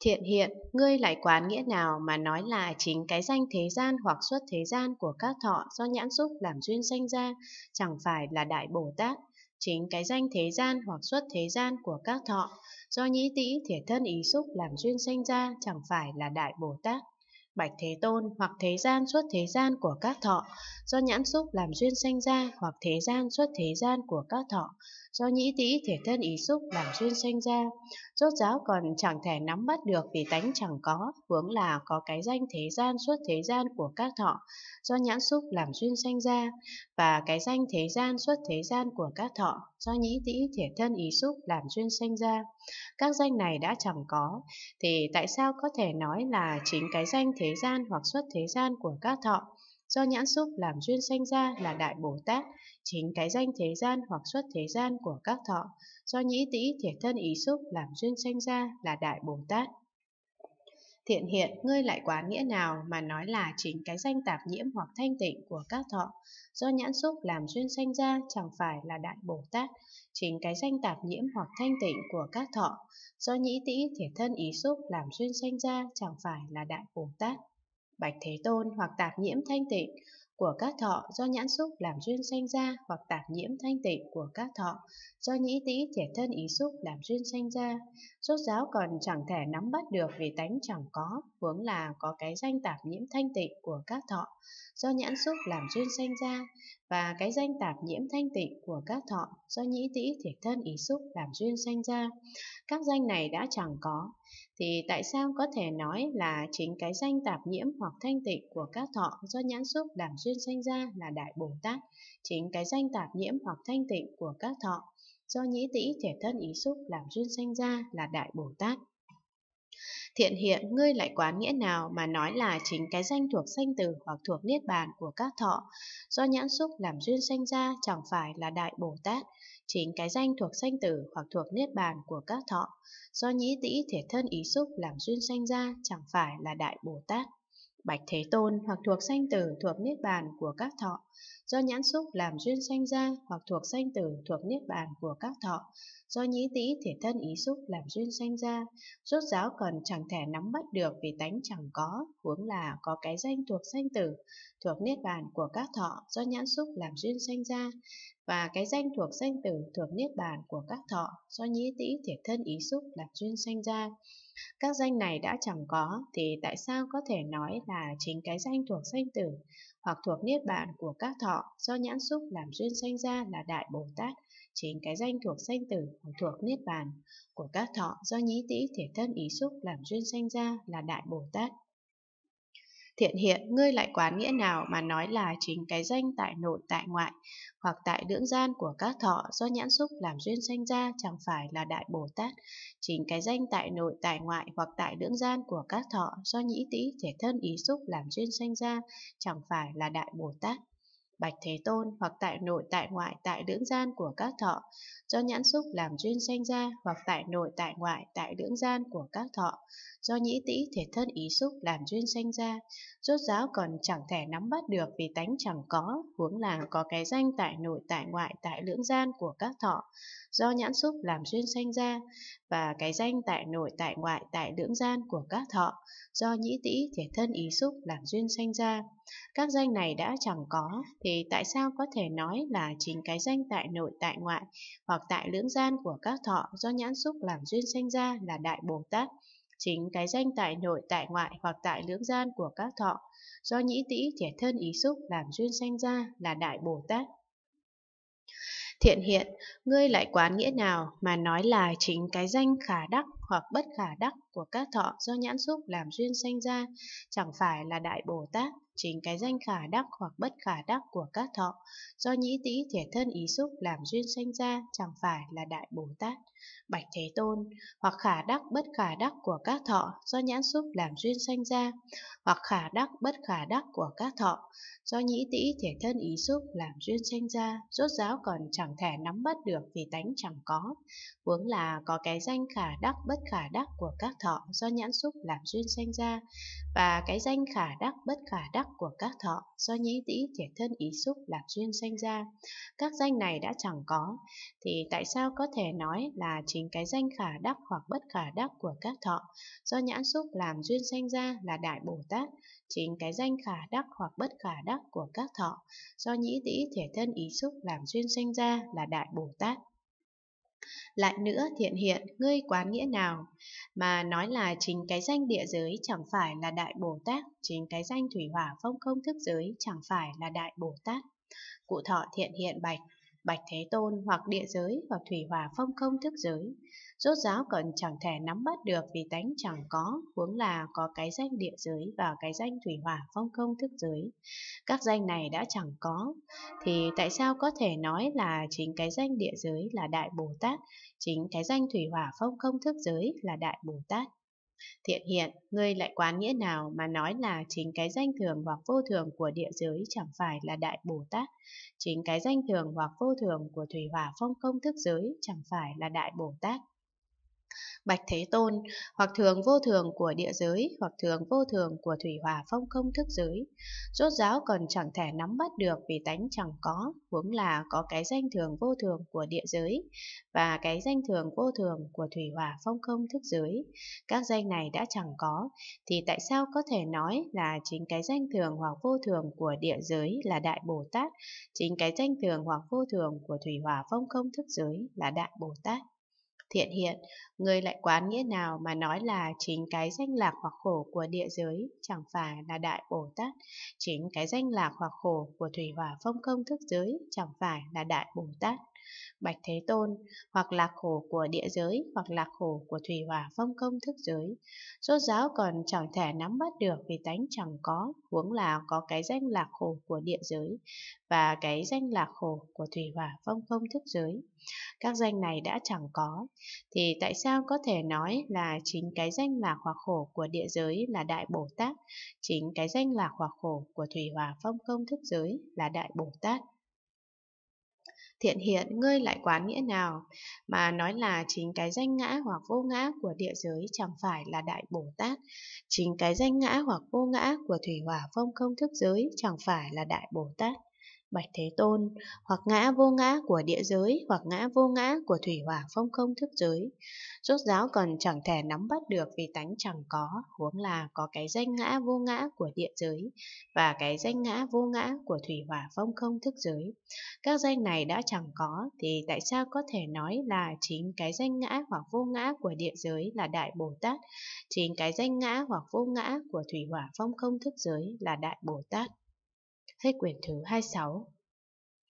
Thiện hiện, ngươi lại quán nghĩa nào mà nói là chính cái danh thế gian hoặc xuất thế gian của các thọ do nhãn xúc làm duyên sanh ra, chẳng phải là Đại Bồ Tát. Chính cái danh thế gian hoặc xuất thế gian của các thọ do nhĩ tĩ thiệt thân ý xúc làm duyên sanh ra, chẳng phải là Đại Bồ Tát. Bạch Thế Tôn hoặc thế gian xuất thế gian của các thọ do nhãn xúc làm duyên sanh ra hoặc thế gian xuất thế gian của các thọ do nhĩ tĩ thể thân ý xúc làm duyên sanh ra. Rốt giáo còn chẳng thể nắm bắt được vì tánh chẳng có, huống là có cái danh thế gian suốt thế gian của các thọ do nhãn xúc làm duyên sanh ra và cái danh thế gian suốt thế gian của các thọ do nhĩ tĩ thể thân ý xúc làm duyên sanh ra. Các danh này đã chẳng có, thì tại sao có thể nói là chính cái danh thế gian hoặc suốt thế gian của các thọ do nhãn xúc làm duyên sanh ra là Đại Bồ Tát, chính cái danh thế gian hoặc xuất thế gian của các thọ, do nhĩ tĩ thiệt thân ý xúc làm duyên sanh ra là Đại Bồ Tát. Thiện hiện, ngươi lại quán nghĩa nào mà nói là chính cái danh tạp nhiễm hoặc thanh tịnh của các thọ, do nhãn xúc làm duyên sanh ra chẳng phải là Đại Bồ Tát, chính cái danh tạp nhiễm hoặc thanh tịnh của các thọ, do nhĩ tĩ thể thân ý xúc làm duyên sanh ra chẳng phải là Đại Bồ Tát. Bạch Thế Tôn hoặc tạp nhiễm thanh tịnh của các thọ do nhãn xúc làm duyên sanh ra hoặc tạp nhiễm thanh tịnh của các thọ do nhĩ tĩ thể thân ý xúc làm duyên sanh ra. Rốt giáo còn chẳng thể nắm bắt được vì tánh chẳng có, huống là có cái danh tạp nhiễm thanh tịnh của các thọ do nhãn xúc làm duyên sanh ra và cái danh tạp nhiễm thanh tịnh của các thọ do nhĩ tĩ thể thân ý xúc làm duyên sanh ra. Các danh này đã chẳng có, thì tại sao có thể nói là chính cái danh tạp nhiễm hoặc thanh tịnh của các thọ do nhãn xúc làm duyên sanh ra là Đại Bồ Tát, chính cái danh tạp nhiễm hoặc thanh tịnh của các thọ do nhĩ tĩ thể thân ý xúc làm duyên sanh ra là Đại Bồ Tát. Thiện hiện, ngươi lại quán nghĩa nào mà nói là chính cái danh thuộc sanh tử hoặc thuộc niết bàn của các thọ, do nhãn xúc làm duyên sanh ra chẳng phải là Đại Bồ Tát, chính cái danh thuộc sanh tử hoặc thuộc niết bàn của các thọ, do nhĩ tĩ thể thân ý xúc làm duyên sanh ra chẳng phải là Đại Bồ Tát. Bạch Thế Tôn hoặc thuộc sanh tử thuộc niết bàn của các thọ, do nhãn xúc làm duyên sanh ra hoặc thuộc sanh tử thuộc niết bàn của các thọ, do nhĩ tĩ thể thân ý xúc làm duyên sanh ra, rốt giáo còn chẳng thể nắm bắt được vì tánh chẳng có, huống là có cái danh thuộc sanh tử, thuộc niết bàn của các thọ. Do nhãn xúc làm duyên sanh ra, và cái danh thuộc sanh tử thuộc niết bàn của các thọ. Do nhĩ tĩ thể thân ý xúc làm duyên sanh ra. Các danh này đã chẳng có, thì tại sao có thể nói là chính cái danh thuộc sanh tử? Hoặc thuộc niết bàn của các thọ do nhãn xúc làm duyên sanh ra là Đại Bồ Tát, chính cái danh thuộc sanh tử hoặc thuộc niết bàn của các thọ do nhĩ tĩ thể thân ý xúc làm duyên sanh ra là Đại Bồ Tát. Thiện hiện, ngươi lại quán nghĩa nào mà nói là chính cái danh tại nội tại ngoại hoặc tại lưỡng gian của các thọ do nhãn xúc làm duyên sanh ra chẳng phải là Đại Bồ Tát. Chính cái danh tại nội tại ngoại hoặc tại lưỡng gian của các thọ do nhĩ tĩ thể thân ý xúc làm duyên sanh ra chẳng phải là Đại Bồ Tát. Bạch Thế Tôn hoặc tại nội tại ngoại tại lưỡng gian của các thọ. Do nhãn xúc làm duyên sanh ra hoặc tại nội tại ngoại tại lưỡng gian của các thọ. Do nhĩ tĩ thể thân ý xúc làm duyên sanh ra, rốt giáo còn chẳng thể nắm bắt được vì tánh chẳng có, huống là có cái danh tại nội tại ngoại tại lưỡng gian của các thọ, do nhãn xúc làm duyên sanh ra, và cái danh tại nội tại ngoại tại lưỡng gian của các thọ, do nhĩ tĩ thể thân ý xúc làm duyên sanh ra. Các danh này đã chẳng có, thì tại sao có thể nói là chính cái danh tại nội tại ngoại hoặc tại lưỡng gian của các thọ do nhãn xúc làm duyên sanh ra là Đại Bồ Tát, chính cái danh tại nội tại ngoại hoặc tại lưỡng gian của các thọ do nhĩ tĩ thể thân ý xúc làm duyên sanh ra là đại bồ tát? Thiện hiện ngươi lại quán nghĩa nào mà nói là chính cái danh khả đắc hoặc bất khả đắc của các thọ do nhãn xúc làm duyên sanh ra chẳng phải là đại bồ tát? Chính cái danh khả đắc hoặc bất khả đắc của các thọ do nhĩ tĩ thể thân ý xúc làm duyên sanh ra chẳng phải là đại bồ tát Bạch Thế Tôn, hoặc khả đắc bất khả đắc của các thọ do nhãn xúc làm duyên sanh ra, hoặc khả đắc bất khả đắc của các thọ do nhĩ tĩ thể thân ý xúc làm duyên sanh ra, rốt giáo còn chẳng thể nắm bắt được vì tánh chẳng có. Vướng là có cái danh khả đắc bất khả đắc của các thọ do nhãn xúc làm duyên sanh ra, và cái danh khả đắc bất khả đắc của các thọ do nhĩ tĩ thể thân ý xúc làm duyên sanh ra. Các danh này đã chẳng có, thì tại sao có thể nói là là chính cái danh khả đắc hoặc bất khả đắc của các thọ, do nhãn xúc làm duyên sanh ra là Đại Bồ Tát. Chính cái danh khả đắc hoặc bất khả đắc của các thọ, do nhĩ tĩ thể thân ý xúc làm duyên sanh ra là Đại Bồ Tát. Lại nữa thiện hiện, ngươi quán nghĩa nào? Mà nói là chính cái danh địa giới chẳng phải là Đại Bồ Tát, chính cái danh thủy hỏa phong không thức giới chẳng phải là Đại Bồ Tát. Cụ thọ thiện hiện bạch, bạch thế tôn hoặc địa giới hoặc thủy hòa phong không thức giới. Rốt giáo còn chẳng thể nắm bắt được vì tánh chẳng có, huống là có cái danh địa giới và cái danh thủy hòa phong không thức giới. Các danh này đã chẳng có, thì tại sao có thể nói là chính cái danh địa giới là Đại Bồ Tát, chính cái danh thủy hòa phong không thức giới là Đại Bồ Tát? Thiện hiện, ngươi lại quán nghĩa nào mà nói là chính cái danh thường hoặc vô thường của địa giới chẳng phải là Đại Bồ Tát, chính cái danh thường hoặc vô thường của thủy hỏa phong công thức giới chẳng phải là Đại Bồ Tát. Bạch Thế Tôn, hoặc thường vô thường của địa giới, hoặc thường vô thường của thủy hòa phong không thức giới. Rốt giáo còn chẳng thể nắm bắt được vì tánh chẳng có, huống là có cái danh thường vô thường của địa giới và cái danh thường vô thường của thủy hòa phong không thức giới. Các danh này đã chẳng có, thì tại sao có thể nói là chính cái danh thường hoặc vô thường của địa giới là Đại Bồ Tát, chính cái danh thường hoặc vô thường của thủy hòa phong không thức giới là Đại Bồ Tát? Thiện hiện, người lại quán nghĩa nào mà nói là chính cái danh lạc hoặc khổ của địa giới chẳng phải là Đại Bồ Tát, chính cái danh lạc hoặc khổ của thủy hỏa phong không thức giới chẳng phải là Đại Bồ Tát. Bạch Thế Tôn, hoặc lạc khổ của địa giới, hoặc lạc khổ của thủy hỏa phong công thức giới. Rốt giáo còn chẳng thể nắm bắt được vì tánh chẳng có, huống là có cái danh lạc khổ của địa giới và cái danh lạc khổ của thủy hỏa phong công thức giới. Các danh này đã chẳng có, thì tại sao có thể nói là chính cái danh lạc hoặc khổ của địa giới là Đại Bồ Tát, chính cái danh lạc hoặc khổ của thủy hỏa phong công thức giới là Đại Bồ Tát? Thiện hiện ngươi lại quán nghĩa nào mà nói là chính cái danh ngã hoặc vô ngã của địa giới chẳng phải là Đại Bồ Tát, chính cái danh ngã hoặc vô ngã của thủy hỏa phong không thức giới chẳng phải là Đại Bồ Tát. Bạch Thế Tôn, hoặc ngã vô ngã của địa giới, hoặc ngã vô ngã của thủy hỏa phong không thức giới. Rốt giáo còn chẳng thể nắm bắt được vì tánh chẳng có, huống là có cái danh ngã vô ngã của địa giới và cái danh ngã vô ngã của thủy hỏa phong không thức giới. Các danh này đã chẳng có, thì tại sao có thể nói là chính cái danh ngã hoặc vô ngã của địa giới là Đại Bồ Tát, chính cái danh ngã hoặc vô ngã của thủy hỏa phong không thức giới là Đại Bồ Tát? Hết quyển thứ 26